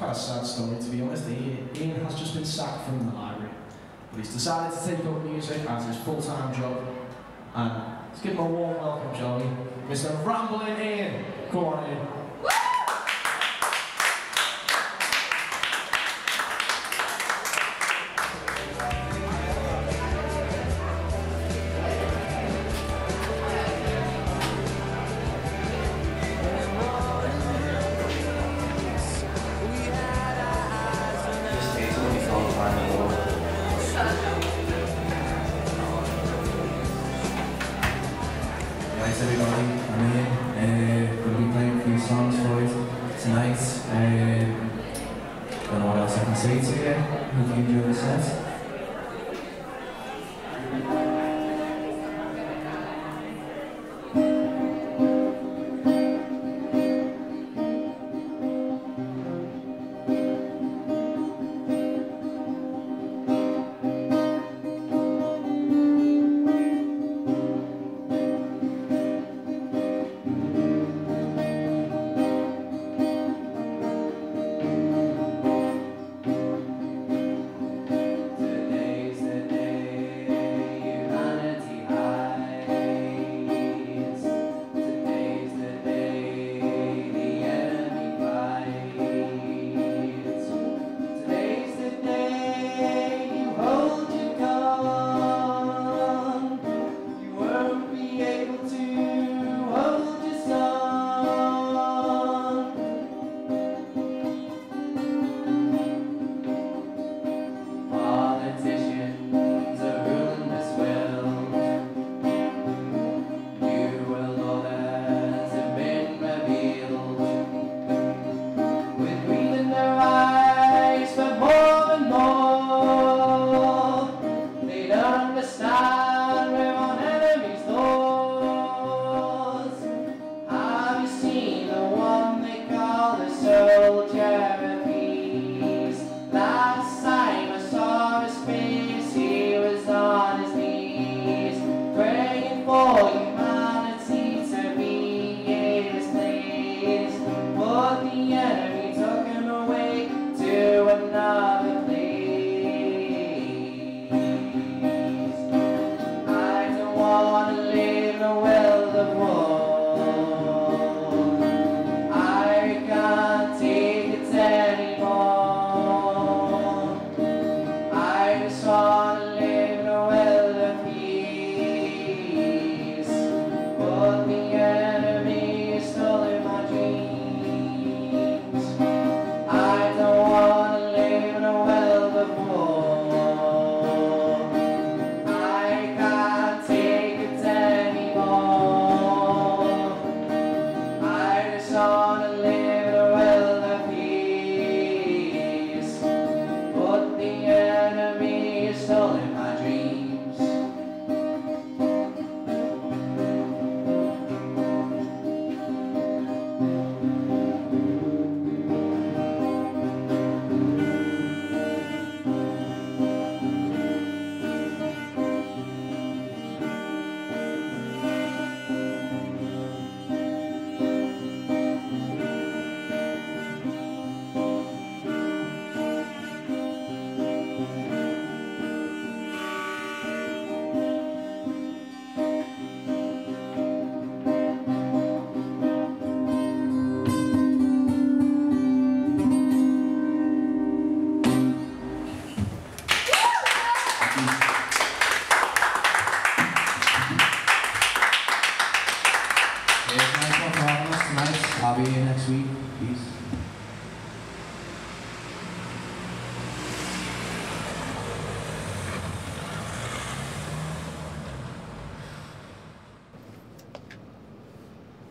quite a sad story to be honest. Ian, has just been sacked from the library. But he's decided to take up music as his full-time job. And let's give him a warm welcome, shall we? Mr. Rambling Ian. Come on in. Else I can enjoy the set.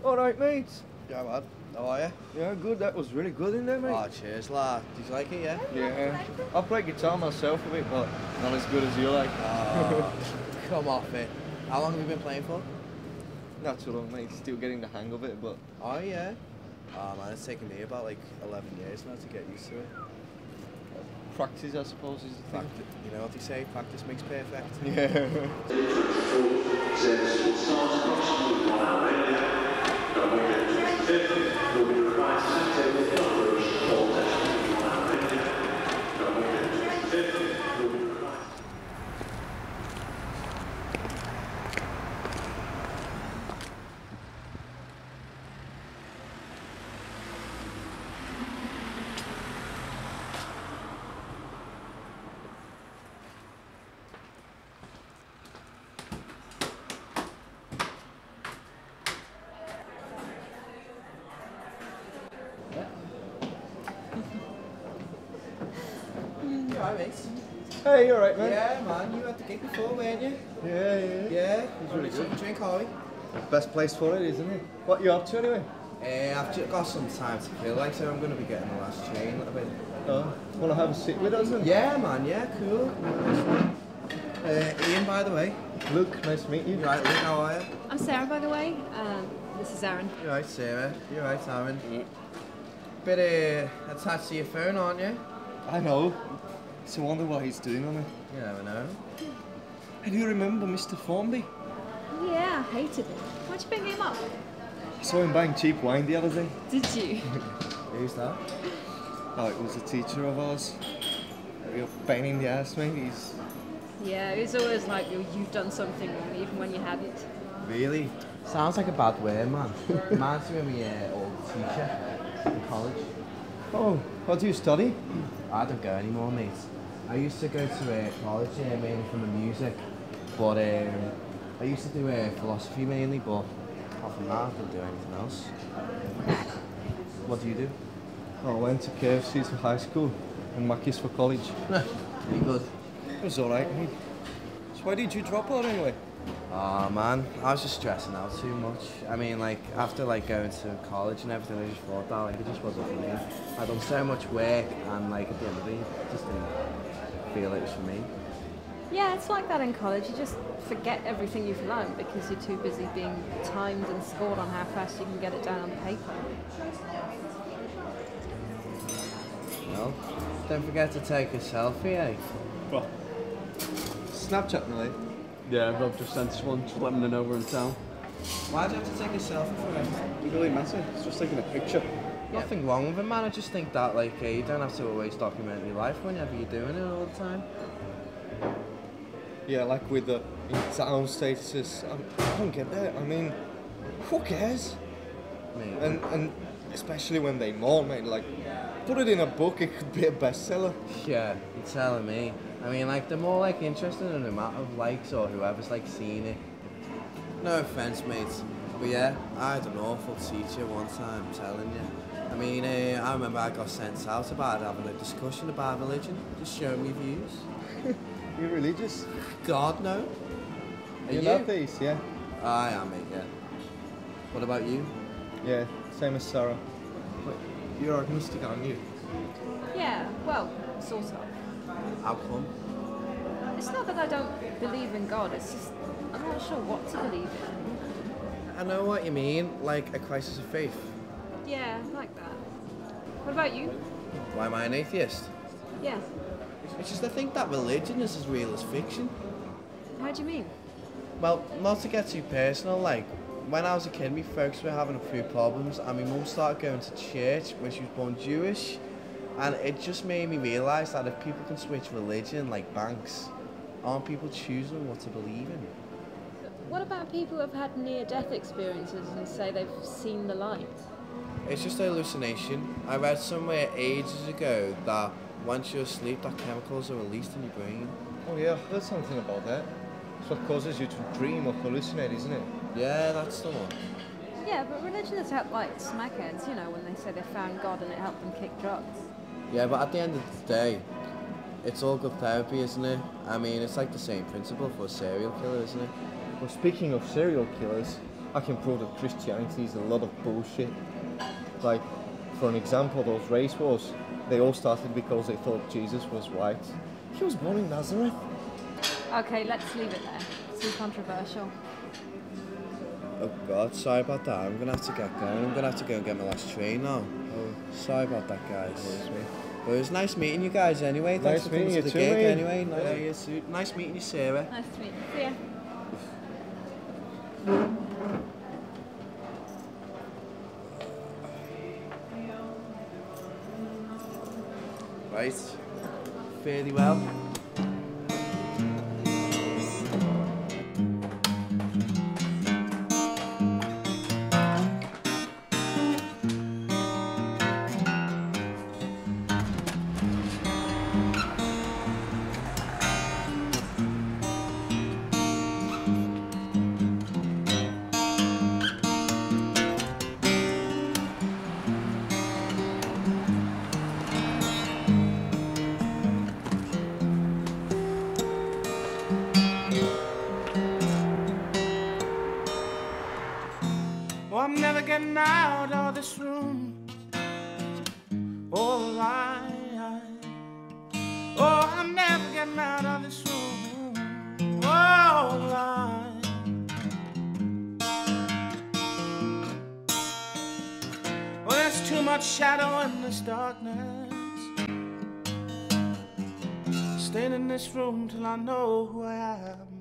All right, mate. Yeah, man. How are you? Yeah, good. That was really good in there, mate. Oh, cheers, lad. Did you like it, yeah? yeah. I play guitar myself a bit, but not as good as you like. Oh, come off it. How long have you been playing for? Not too long, mate. Still getting the hang of it, but Oh, yeah. Oh, man, it's taken me about like 11 years now to get used to it. practice, I suppose, is the thing. Practice, you know what they say? Practice makes perfect. Yeah. Pelo. Mate? Hey, you alright, man? Yeah, man, you had the gig before, weren't you? Yeah, yeah. Yeah, He's really good. Drink, are we? Best place for it, isn't it? What you up to anyway? Uh, I've just got some time to kill, like, so I'm going to be getting the last chain a little bit. Oh, wanna have a sit with us then? Yeah, man, yeah, cool. Uh, Ian, by the way. Luke, nice to meet you. You right, Luke, how are you? I'm Sarah, by the way. Um, this is Aaron. You right, Sarah? You're right, Aaron? Bit uh, attached to your phone, aren't you? I know. It's a wonder what he's doing on it. You never know. And you remember Mr. Formby? Yeah, I hated him. Why'd you bring him up? I saw him buying cheap wine the other day. Did you? Who's that? Oh, it was a teacher of ours. A real pain in the ass, mate. He's... yeah, it was always like "You- you've done something wrong, even when you haven't. Really? Sounds like a bad word, man. Reminds me of my uh, old teacher in college. Oh, what do you study? I don't go anymore, mate. I used to go to uh, college uh, mainly from the music, but um, I used to do uh, philosophy mainly, but apart from that, I don't do anything else. What do you do? I went to KFC for high school and Mackey's for college. Pretty good. It was alright. So why did you drop out anyway? Oh man, I was just stressing out too much. I mean, like after like going to college and everything, I just thought that like it just wasn't for me. I'd done so much work, and like at the end of it, just didn't feel it was for me. Yeah, it's like that in college. You just forget everything you've learned because you're too busy being timed and scored on how fast you can get it down on paper. Well, don't forget to take a selfie, eh? What? Snapchat, mate. Yeah, Rob just sent us one, just letting me know we're in town. Why do you have to take a selfie for it? It really matter. It's just taking a picture. Nothing wrong with it, man. I just think that like uh, you don't have to always document your life whenever you're doing it all the time. Yeah, like with the in-town statuses. I, I don't get that. I mean, who cares? Mate, And and especially when they know, mate. Like, put it in a book. It could be a bestseller. Yeah, you're telling me. I mean, like, they're more like interested in the amount of likes or whoever's like seeing it. No offense, mate, but yeah, I had an awful teacher one time. I'm telling you. I mean, uh, I remember I got sent out about having a discussion about religion, just showing me views. You're religious. God no. Are You're you? not atheist, yeah. I am, mate. Yeah. What about you? Yeah, same as Sarah. You're agnostic, aren't you? Yeah, well, sort of. How come? It's not that I don't believe in God, it's just I'm not sure what to believe in. I know what you mean, like a crisis of faith. Yeah, like that. What about you? Why am I an atheist? Yeah. It's just I think that religion is as real as fiction. How do you mean? Well, not to get too personal, like, when I was a kid, my folks were having a few problems, and my mum started going to church when she was born Jewish, and it just made me realise that if people can switch religion like banks, aren't people choosing what to believe in? What about people who have had near-death experiences and say they've seen the light? It's just a hallucination. I read somewhere ages ago that once you're asleep, that chemicals are released in your brain. Oh yeah, I heard something about that. It's what causes you to dream or hallucinate, isn't it? Yeah, that's the one. Yeah, but religion has helped like smackheads, you know, when they say they found God and it helped them kick drugs. Yeah, but at the end of the day, it's all good therapy, isn't it? I mean, it's like the same principle for a serial killer, isn't it? Well, speaking of serial killers, I can prove that Christianity is a lot of bullshit. Like, for an example, those race wars, they all started because they thought Jesus was white. He was born in Nazareth. Okay, let's leave it there. It's too controversial. Oh God, sorry about that. I'm gonna have to get going. I'm gonna have to go and get my last train now. Sorry about that, guys. But it was nice meeting you guys anyway. Thanks nice for coming to the too, gig anyway. Nice, yeah. nice meeting you, Sarah. Nice to meet you. Yeah. Right. Fairly well. Getting out of this room. Oh, I, oh, I'm never getting out of this room. Oh, I. Oh, there's too much shadow in this darkness. Staying in this room till I know who I am.